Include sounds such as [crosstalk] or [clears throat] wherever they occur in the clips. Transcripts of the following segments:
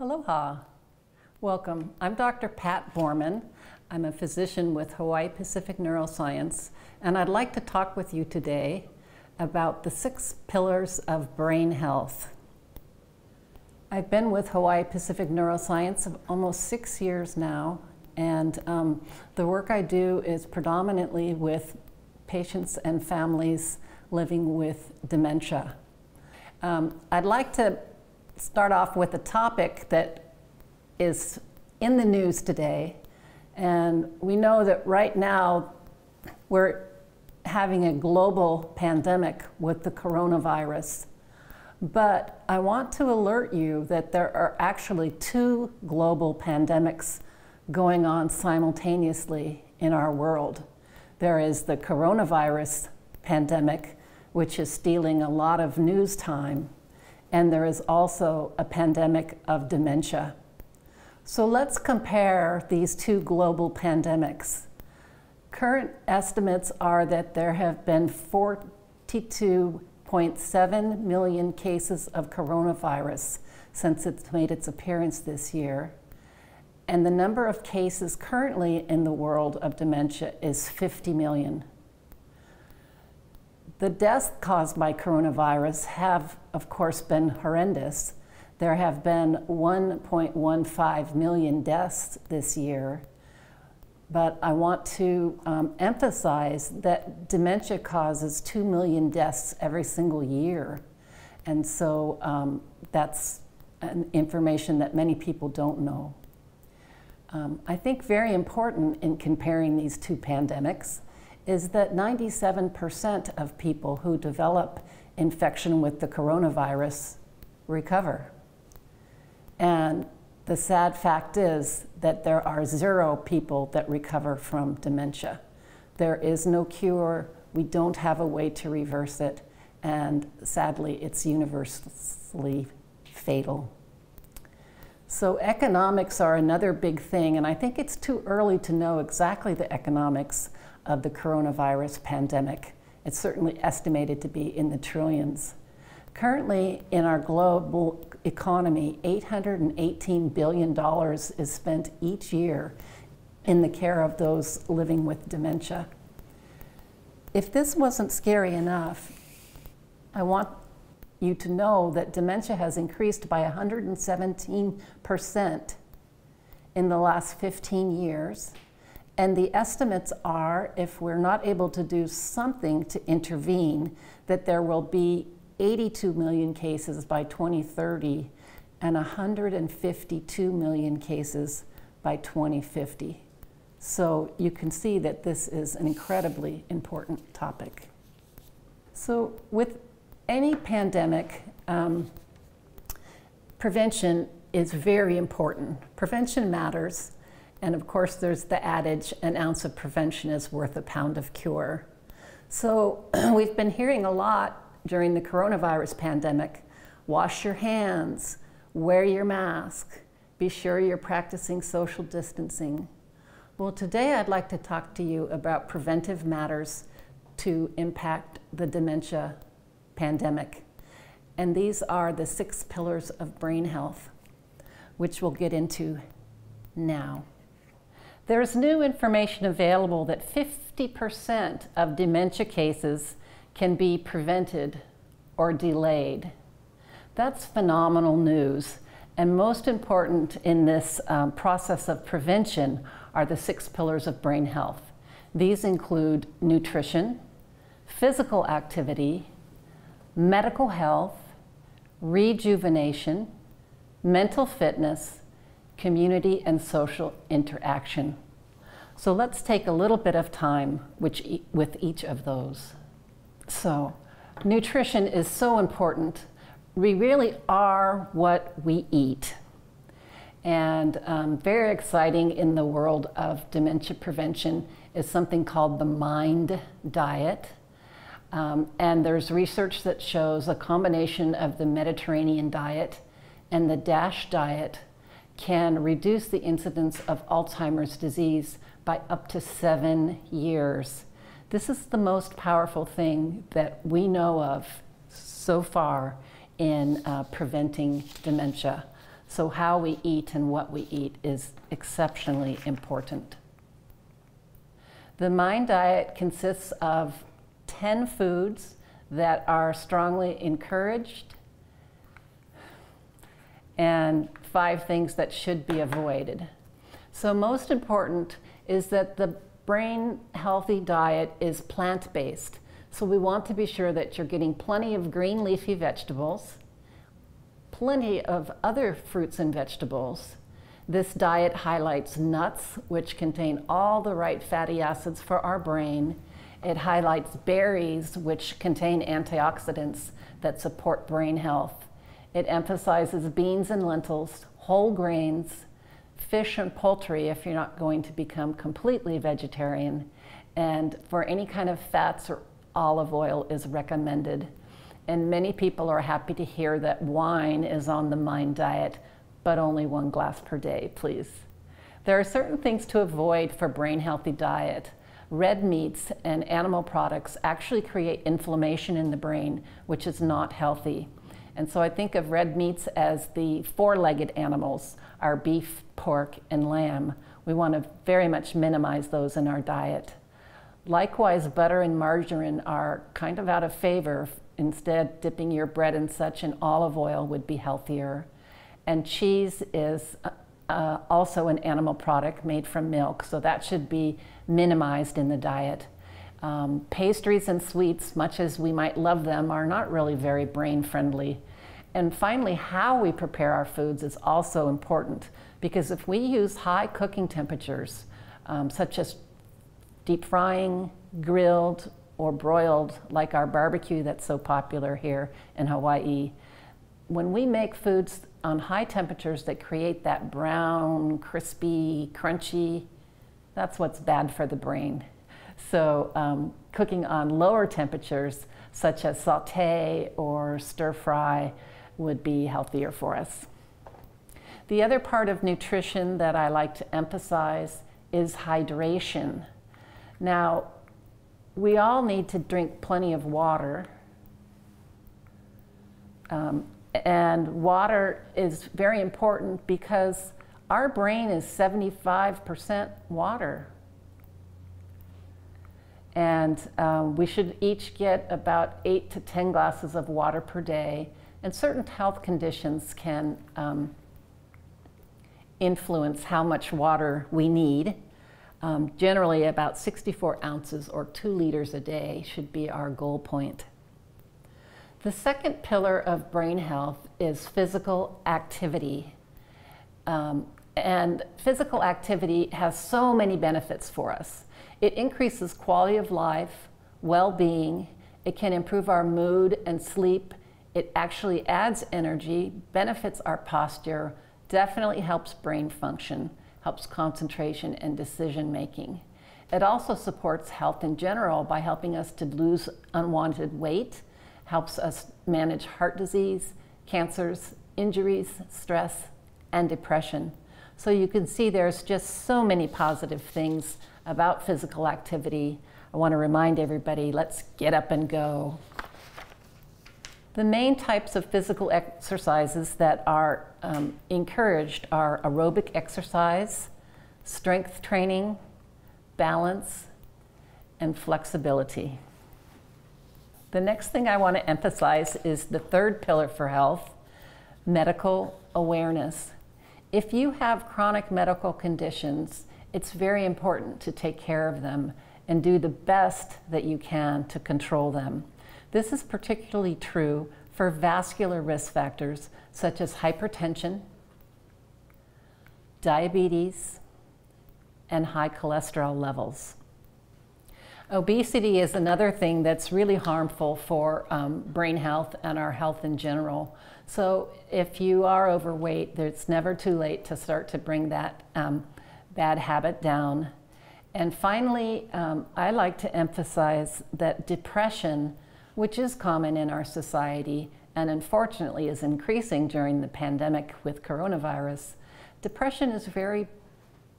Aloha. Welcome. I'm Dr. Pat Borman. I'm a physician with Hawaii Pacific Neuroscience, and I'd like to talk with you today about the six pillars of brain health. I've been with Hawaii Pacific Neuroscience of almost six years now, and um, the work I do is predominantly with patients and families living with dementia. Um, I'd like to start off with a topic that is in the news today, and we know that right now we're having a global pandemic with the coronavirus. But I want to alert you that there are actually two global pandemics going on simultaneously in our world. There is the coronavirus pandemic, which is stealing a lot of news time, and there is also a pandemic of dementia. So let's compare these two global pandemics. Current estimates are that there have been 42.7 million cases of coronavirus since it's made its appearance this year. And the number of cases currently in the world of dementia is 50 million. The deaths caused by coronavirus have, of course, been horrendous. There have been 1.15 million deaths this year, but I want to um, emphasize that dementia causes 2 million deaths every single year. And so um, that's an information that many people don't know. Um, I think very important in comparing these two pandemics is that 97% of people who develop infection with the coronavirus recover. And the sad fact is that there are zero people that recover from dementia. There is no cure, we don't have a way to reverse it, and sadly, it's universally fatal. So economics are another big thing, and I think it's too early to know exactly the economics of the coronavirus pandemic. It's certainly estimated to be in the trillions. Currently, in our global economy, $818 billion is spent each year in the care of those living with dementia. If this wasn't scary enough, I want you to know that dementia has increased by 117% in the last 15 years. And the estimates are if we're not able to do something to intervene, that there will be 82 million cases by 2030 and 152 million cases by 2050. So you can see that this is an incredibly important topic. So with any pandemic, um, prevention is very important. Prevention matters. And of course, there's the adage an ounce of prevention is worth a pound of cure. So [clears throat] we've been hearing a lot during the coronavirus pandemic wash your hands, wear your mask, be sure you're practicing social distancing. Well, today I'd like to talk to you about preventive matters to impact the dementia pandemic. And these are the six pillars of brain health, which we'll get into now. There's new information available that 50% of dementia cases can be prevented or delayed. That's phenomenal news. And most important in this um, process of prevention are the six pillars of brain health. These include nutrition, physical activity, medical health, rejuvenation, mental fitness, community and social interaction. So let's take a little bit of time which, with each of those. So, nutrition is so important. We really are what we eat. And um, very exciting in the world of dementia prevention is something called the MIND diet. Um, and there's research that shows a combination of the Mediterranean diet and the DASH diet can reduce the incidence of Alzheimer's disease by up to seven years. This is the most powerful thing that we know of so far in uh, preventing dementia. So, how we eat and what we eat is exceptionally important. The MIND diet consists of 10 foods that are strongly encouraged and five things that should be avoided. So, most important is that the brain healthy diet is plant based. So, we want to be sure that you're getting plenty of green leafy vegetables, plenty of other fruits and vegetables. This diet highlights nuts, which contain all the right fatty acids for our brain. It highlights berries, which contain antioxidants that support brain health. It emphasizes beans and lentils, whole grains, fish and poultry if you're not going to become completely vegetarian. And for any kind of fats or olive oil is recommended. And many people are happy to hear that wine is on the MIND diet, but only one glass per day, please. There are certain things to avoid for brain healthy diet. Red meats and animal products actually create inflammation in the brain, which is not healthy. And so I think of red meats as the four legged animals our beef, pork, and lamb. We want to very much minimize those in our diet. Likewise, butter and margarine are kind of out of favor. Instead, dipping your bread and such in olive oil would be healthier. And cheese is uh, uh also an animal product made from milk, so that should be minimized in the diet. Um, pastries and sweets, much as we might love them, are not really very brain friendly. And finally, how we prepare our foods is also important because if we use high cooking temperatures, um, such as deep frying, grilled, or broiled, like our barbecue that's so popular here in Hawaii, when we make foods on high temperatures that create that brown, crispy, crunchy, that's what's bad for the brain. So, um, cooking on lower temperatures, such as saute or stir fry, would be healthier for us. The other part of nutrition that I like to emphasize is hydration. Now, we all need to drink plenty of water. Um, and water is very important because our brain is 75% water. And um, we should each get about eight to 10 glasses of water per day. And certain health conditions can um, influence how much water we need. Um, generally, about 64 ounces or two liters a day should be our goal point. The second pillar of brain health is physical activity. Um, and physical activity has so many benefits for us. It increases quality of life, well being, it can improve our mood and sleep it actually adds energy, benefits our posture, definitely helps brain function, helps concentration and decision making. It also supports health in general by helping us to lose unwanted weight, helps us manage heart disease, cancers, injuries, stress, and depression. So you can see there's just so many positive things about physical activity. I want to remind everybody let's get up and go. The main types of physical exercises that are um, encouraged are aerobic exercise, strength training, balance, and flexibility. The next thing I want to emphasize is the third pillar for health medical awareness. If you have chronic medical conditions, it's very important to take care of them and do the best that you can to control them. This is particularly true for vascular risk factors such as hypertension, diabetes, and high cholesterol levels. Obesity is another thing that's really harmful for um, brain health and our health in general. So if you are overweight, it's never too late to start to bring that um, bad habit down. And finally, um, I like to emphasize that depression which is common in our society and unfortunately is increasing during the pandemic with coronavirus, depression is very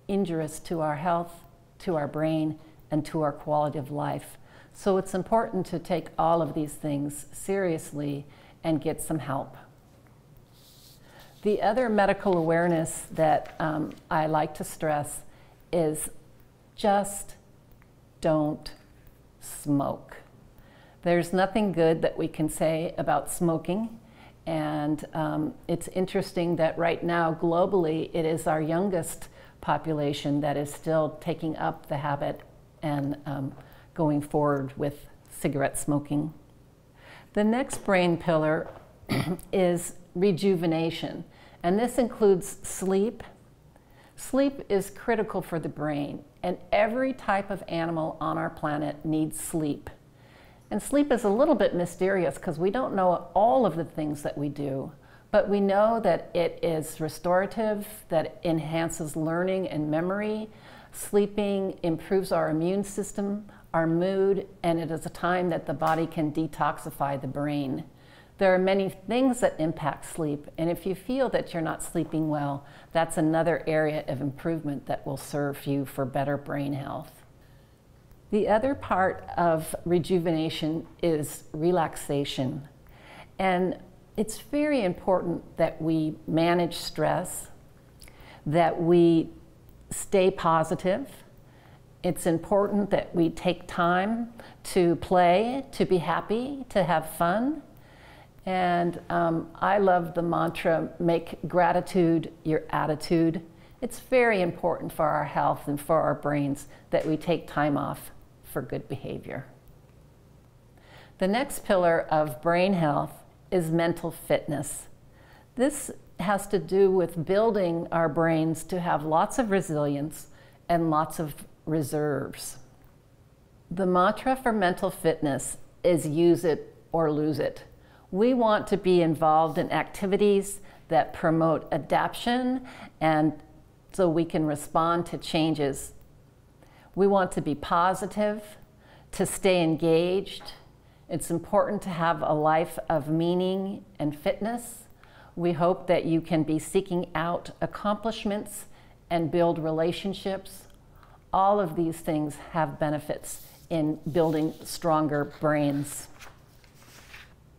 injurious to our health, to our brain, and to our quality of life. So it's important to take all of these things seriously and get some help. The other medical awareness that um, I like to stress is just don't smoke. There's nothing good that we can say about smoking. And um, it's interesting that right now, globally, it is our youngest population that is still taking up the habit and um, going forward with cigarette smoking. The next brain pillar [clears throat] is rejuvenation, and this includes sleep. Sleep is critical for the brain, and every type of animal on our planet needs sleep. And sleep is a little bit mysterious because we don't know all of the things that we do, but we know that it is restorative, that it enhances learning and memory. Sleeping improves our immune system, our mood, and it is a time that the body can detoxify the brain. There are many things that impact sleep, and if you feel that you're not sleeping well, that's another area of improvement that will serve you for better brain health. The other part of rejuvenation is relaxation. And it's very important that we manage stress, that we stay positive. It's important that we take time to play, to be happy, to have fun. And um, I love the mantra make gratitude your attitude. It's very important for our health and for our brains that we take time off for good behavior. The next pillar of brain health is mental fitness. This has to do with building our brains to have lots of resilience and lots of reserves. The mantra for mental fitness is use it or lose it. We want to be involved in activities that promote adaptation and so we can respond to changes we want to be positive, to stay engaged. It's important to have a life of meaning and fitness. We hope that you can be seeking out accomplishments and build relationships. All of these things have benefits in building stronger brains.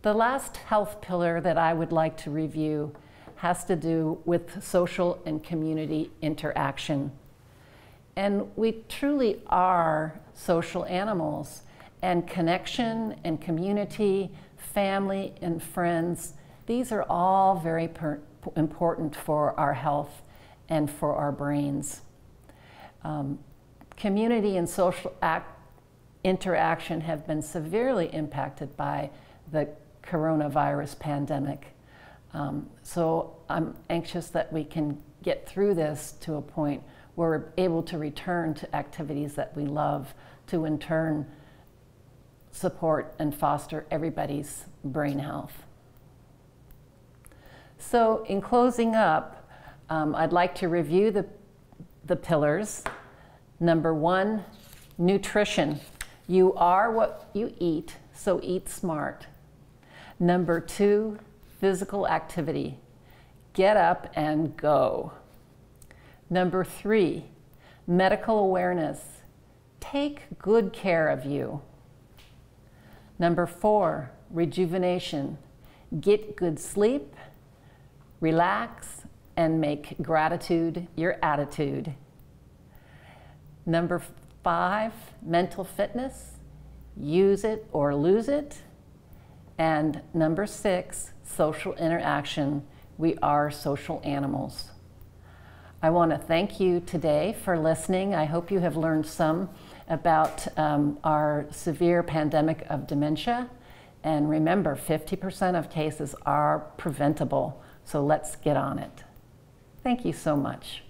The last health pillar that I would like to review has to do with social and community interaction. And we truly are social animals. And connection and community, family and friends, these are all very important for our health and for our brains. Um, community and social interaction have been severely impacted by the coronavirus pandemic. Um, so I'm anxious that we can get through this to a point where we're able to return to activities that we love to in turn support and foster everybody's brain health. So in closing up, um, I'd like to review the, the pillars. Number one, nutrition. You are what you eat, so eat smart. Number two, physical activity. Get up and go. Number three, medical awareness. Take good care of you. Number four, rejuvenation. Get good sleep, relax, and make gratitude your attitude. Number five, mental fitness. Use it or lose it. And number six, social interaction. We are social animals. I want to thank you today for listening. I hope you have learned some about um, our severe pandemic of dementia. And remember, 50% of cases are preventable, so let's get on it. Thank you so much.